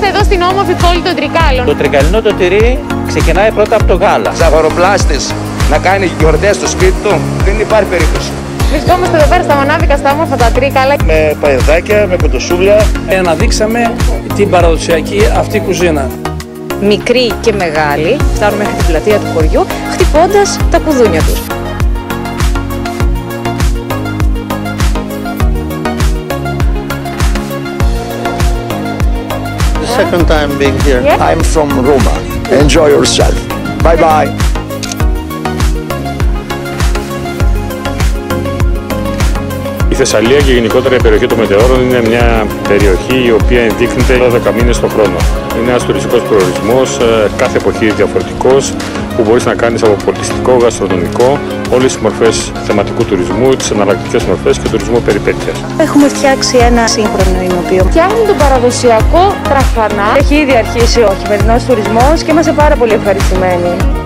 Είμαστε εδώ στην όμορφη πόλη των Τρικάλων. Το τρικαλινό το τυρί ξεκινάει πρώτα από το γάλα. Ζαχαροπλάστης να κάνει γιορτές στο σπίτι του, δεν υπάρχει περίπτωση. Βρισκόμαστε εδώ πέρα στα μονάδικα, στα όμορφα τα Τρίκαλα. Με παϊδάκια, με κοντοσούβλια. Αναδείξαμε την παραδοσιακή αυτή κουζίνα. Μικροί και μεγάλοι φτάνουν μέχρι την πλατεία του χωριού, χτυπώντας τα κουδούνια τους. Second time being here. Yeah. I'm from Roma. Enjoy yourself. Bye bye Θεσσαλία και γενικότερα η περιοχή των Μετεώρων είναι μια περιοχή η οποία ενδείκνυται 12 μήνες το χρόνο. Είναι ένας τουριστικός προορισμός, ε, κάθε εποχή διαφορετικός, που μπορείς να κάνεις από πολιτιστικό, γαστρονομικό, όλες τις μορφές θεματικού τουρισμού, τις εναλλακτικές μορφές και τουρισμού περιπέτειας. Έχουμε φτιάξει ένα σύγχρονο ημοποιό. Φτιάχνουν τον παραδοσιακό τραχανά. Έχει ήδη αρχίσει ο χειμερινός τουρισμός και είμαστε πάρα πολύ ευχαριστημένοι.